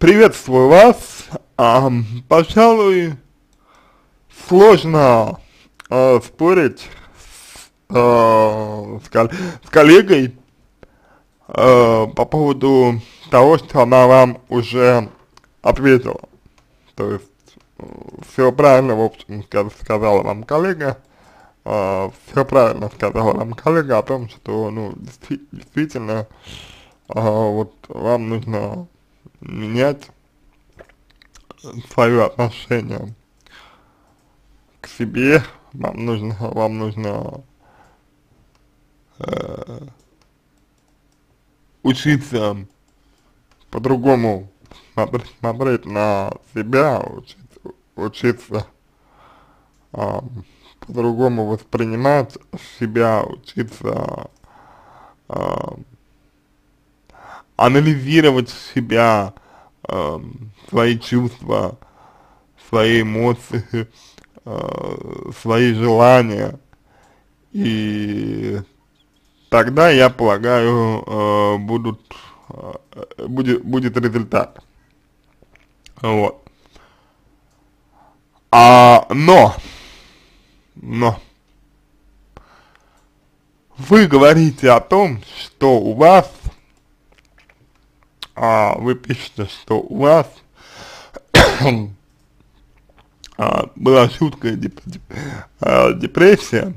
приветствую вас. А, пожалуй, сложно а, спорить с, а, с, кол с коллегой а, по поводу того, что она вам уже ответила. То есть, все правильно, в общем, сказала вам коллега, э, все правильно сказала вам коллега о том, что, ну, действительно, э, вот вам нужно менять свое отношение к себе, вам нужно, вам нужно э, учиться по-другому смотреть на себя, учиться, учиться э, по-другому воспринимать себя, учиться э, анализировать себя, э, свои чувства, свои эмоции, э, свои желания. И тогда, я полагаю, э, будут, э, будет, будет результат. Вот. А, но, но, вы говорите о том, что у вас а, вы пишете, что у вас а, была жуткая деп деп а, депрессия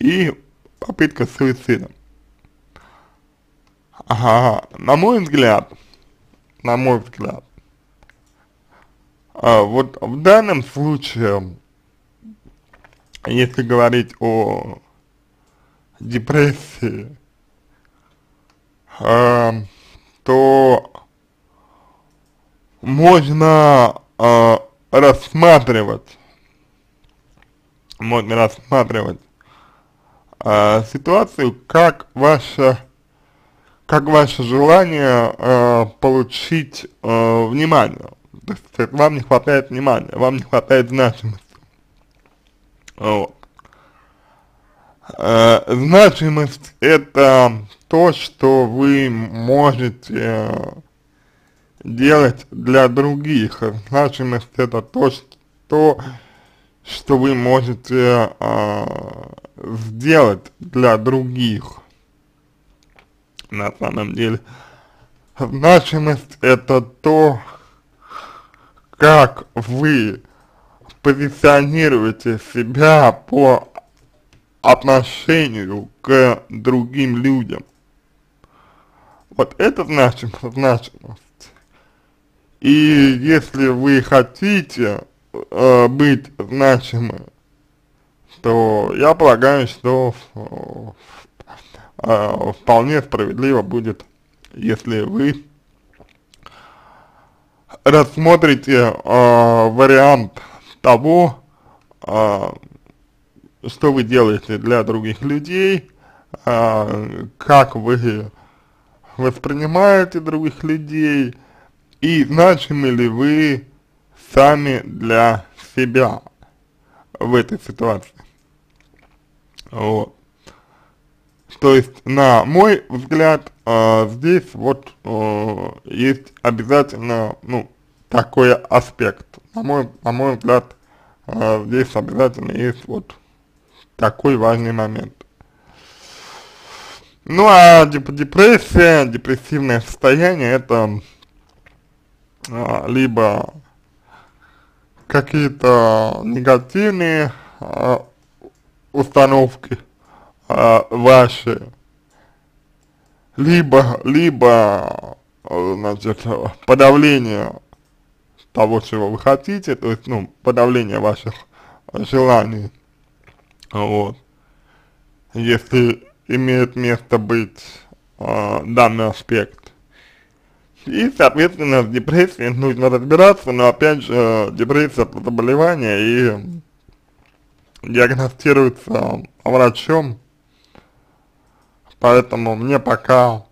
и попытка суицида. Ага, на мой взгляд, на мой взгляд, а, вот в данном случае, если говорить о депрессии, э, то можно э, рассматривать, можно рассматривать э, ситуацию как ваше, как ваше желание э, получить э, внимание. То есть вам не хватает внимания, вам не хватает значимости. Вот. Э, значимость это то, что вы можете делать для других. Значимость это то, что, что вы можете э, сделать для других. На самом деле. Значимость это то, как вы позиционируете себя по отношению к другим людям. Вот это значимость, значимость. И если вы хотите э, быть значимы, то я полагаю, что э, вполне справедливо будет, если вы рассмотрите э, вариант того, э, что вы делаете для других людей, э, как вы воспринимаете других людей и значимы ли вы сами для себя в этой ситуации. Вот. То есть, на мой взгляд, э, здесь вот э, есть обязательно, ну, такой аспект. На мой, на мой взгляд, э, здесь обязательно есть вот такой важный момент. Ну а деп депрессия, депрессивное состояние это а, либо какие-то негативные а, установки а, ваши, либо, либо, значит, подавление того, чего вы хотите, то есть, ну, подавление ваших желаний, вот, если имеет место быть э, данный аспект. И, соответственно, с депрессией нужно разбираться, но опять же, депрессия это заболевание и диагностируется врачом, поэтому мне пока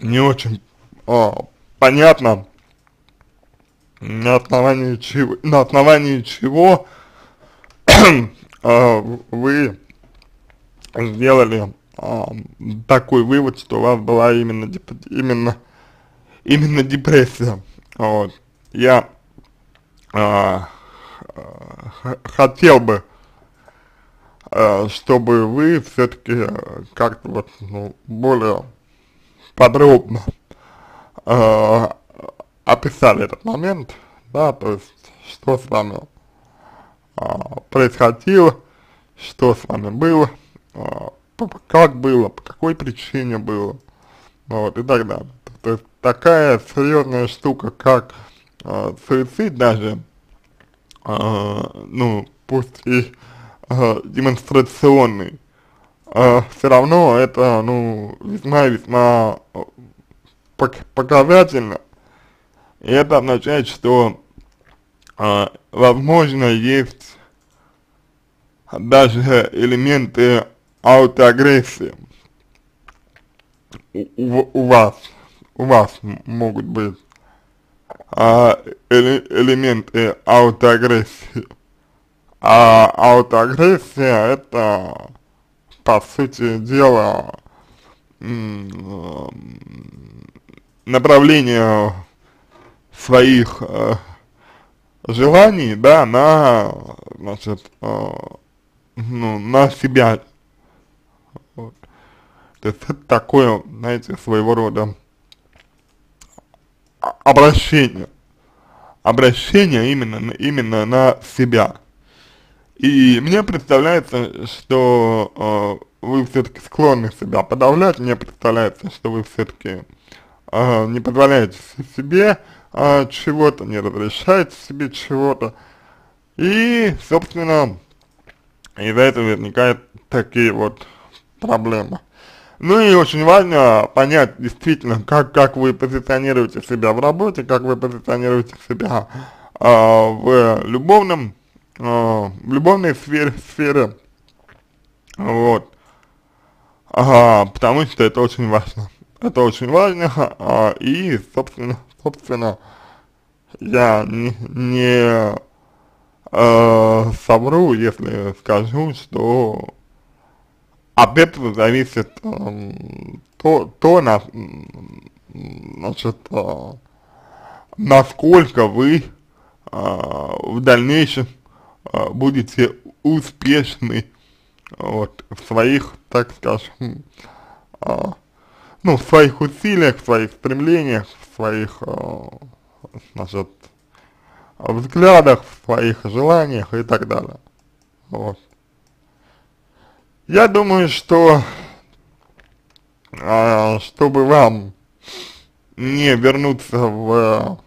не очень э, понятно, на основании чего, на основании чего вы сделали а, такой вывод, что у вас была именно, именно, именно депрессия, вот. Я а, хотел бы, а, чтобы вы все-таки как-то вот, ну, более подробно а, описали этот момент, да, то есть, что с вами а, происходило, что с вами было, а, как было, по какой причине было, вот, и так далее. То есть такая серьезная штука, как э, суицид даже, э, ну, пусть и демонстрационный, все равно это, ну, весьма-весьма показательно, и это означает, что, э, возможно, есть даже элементы аутоагрессии у, у вас, у вас могут быть а, эле, элементы аутоагрессии. А аутоагрессия это, по сути дела, направление своих э, желаний, да, на, значит, э, ну, на себя. Вот. То есть это такое, знаете, своего рода обращение. Обращение именно, именно на себя. И мне представляется, что э, вы все-таки склонны себя подавлять, мне представляется, что вы все-таки э, не позволяете себе э, чего-то, не разрешаете себе чего-то. И, собственно, из-за этого возникают такие вот проблемы. Ну и очень важно понять действительно, как, как вы позиционируете себя в работе, как вы позиционируете себя э, в любовном, э, в любовной сфере, сфере вот, ага, потому что это очень важно, это очень важно, э, и, собственно, собственно, я не, не э, совру, если скажу, что от этого зависит э, то, то на, значит, э, насколько вы э, в дальнейшем э, будете успешны вот, в своих, так скажем, э, ну, в своих усилиях, в своих стремлениях, своих, э, значит, взглядах, в своих желаниях и так далее. Вот. Я думаю, что а, чтобы вам не вернуться в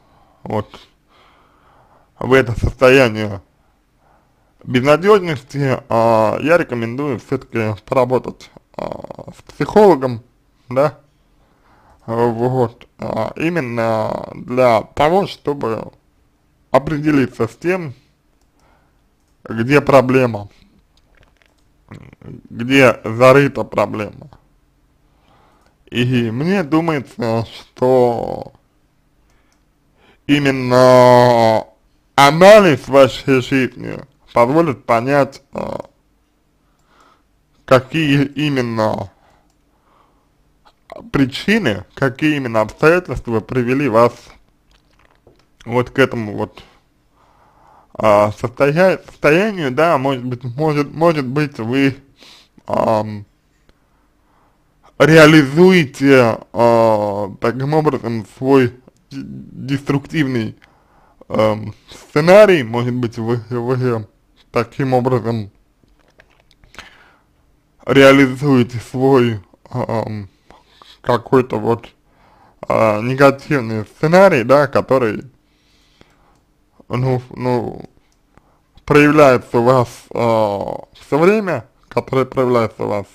вот в это состояние безнадежности, я рекомендую все-таки поработать с психологом, да, вот, а, именно для того, чтобы определиться с тем, где проблема, где зарыта проблема. И мне думается, что именно анализ вашей жизни позволит понять, э, какие именно причины, какие именно обстоятельства привели вас вот к этому вот а, состоя состоянию, да, может быть, может, может быть, вы а, реализуете а, таким образом свой деструктивный а, сценарий, может быть, вы, вы таким образом реализуете свой а, какой-то вот а, негативный сценарий, да, который ну, ну, проявляется у вас э, все время, который проявляется у вас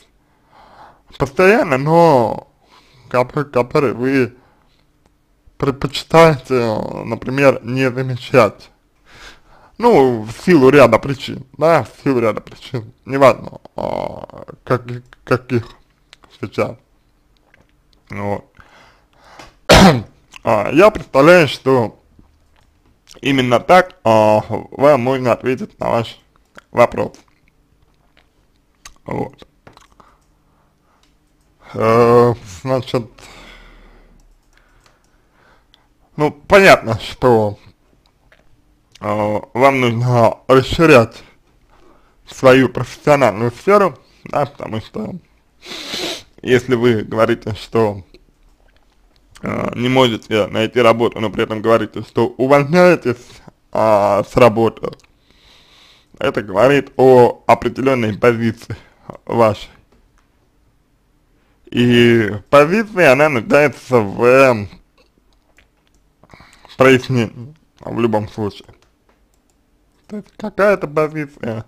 постоянно, но который, который вы предпочитаете, например, не замечать. Ну, в силу ряда причин, да, в силу ряда причин, неважно, а, как, каких сейчас. Вот. а, я представляю, что Именно так э, вам можно ответить на ваш вопрос. Вот. э, значит, ну, понятно, что э, вам нужно расширять свою профессиональную сферу, да, потому что если вы говорите, что э, не можете найти работу, но при этом говорите, что увольняетесь э, с работы, это говорит о определенной позиции вашей. И позиция, она нуждается в прояснении, в любом случае. То есть какая-то позиция,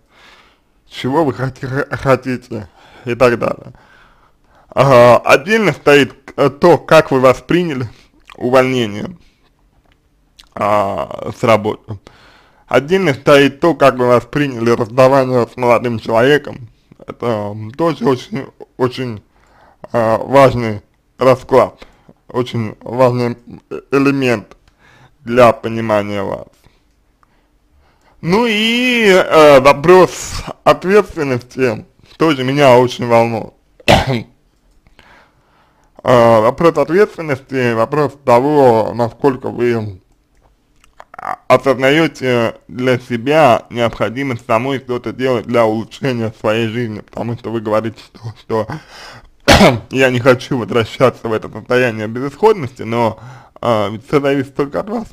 чего вы хотите и так далее. Отдельно стоит то, как вы восприняли увольнение а, с работы. Отдельно стоит то, как вы восприняли расставание с молодым человеком. Это тоже очень, очень а, важный расклад, очень важный элемент для понимания вас. Ну и э, вопрос ответственности тоже меня очень волнует. Э, вопрос ответственности, вопрос того, насколько вы осознаете для себя необходимость самой что-то делать для улучшения своей жизни, потому что вы говорите, что, что я не хочу возвращаться в это состояние безысходности, но э, ведь все зависит только от вас.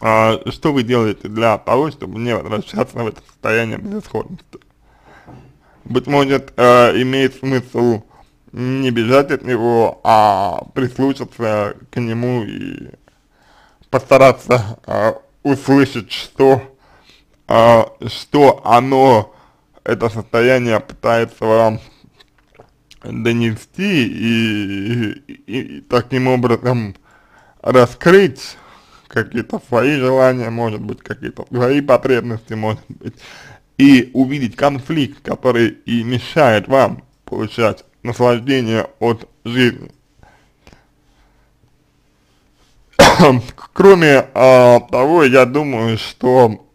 Э, что вы делаете для того, чтобы не возвращаться в это состояние безысходности? Быть может, э, имеет смысл не бежать от него, а прислушаться к нему и постараться э, услышать, что, э, что оно, это состояние пытается вам донести и, и, и таким образом раскрыть какие-то свои желания, может быть, какие-то свои потребности, может быть, и увидеть конфликт, который и мешает вам получать наслаждение от жизни. Кроме а, того, я думаю, что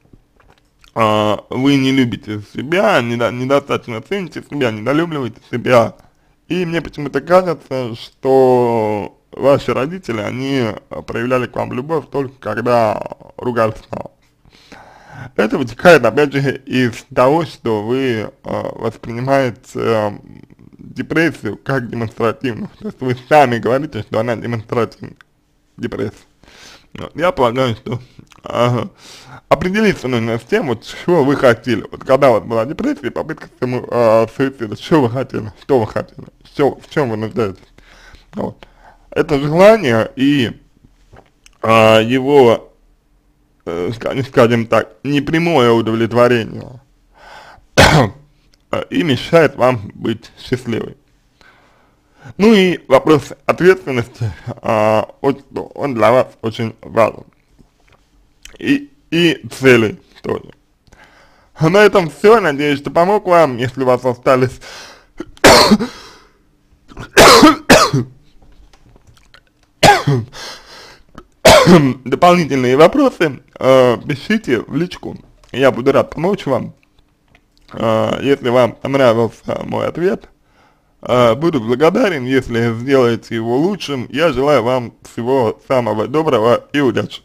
а, вы не любите себя, недо, недостаточно цените себя, недолюбливаете себя. И мне почему-то кажется, что ваши родители, они проявляли к вам любовь только когда вас. Это вытекает, опять же, из того, что вы э, воспринимаете депрессию как демонстративную. То есть вы сами говорите, что она демонстративная депрессия. Я полагаю, что ага, определиться нужно с тем, вот, что вы хотели. Вот когда вот была депрессия, попытка саму, э, суицида, что вы хотели, что вы хотели, что, в чем вы нуждаетесь. Вот. Это желание и э, его, э, скажем так, непрямое удовлетворение и мешает вам быть счастливой. Ну и вопрос ответственности, а, он для вас очень важен. И, и цели тоже. На этом все. Надеюсь, что помог вам. Если у вас остались дополнительные вопросы, э, пишите в личку. Я буду рад помочь вам. Э, если вам понравился мой ответ, а, буду благодарен, если сделаете его лучшим. Я желаю вам всего самого доброго и удачи.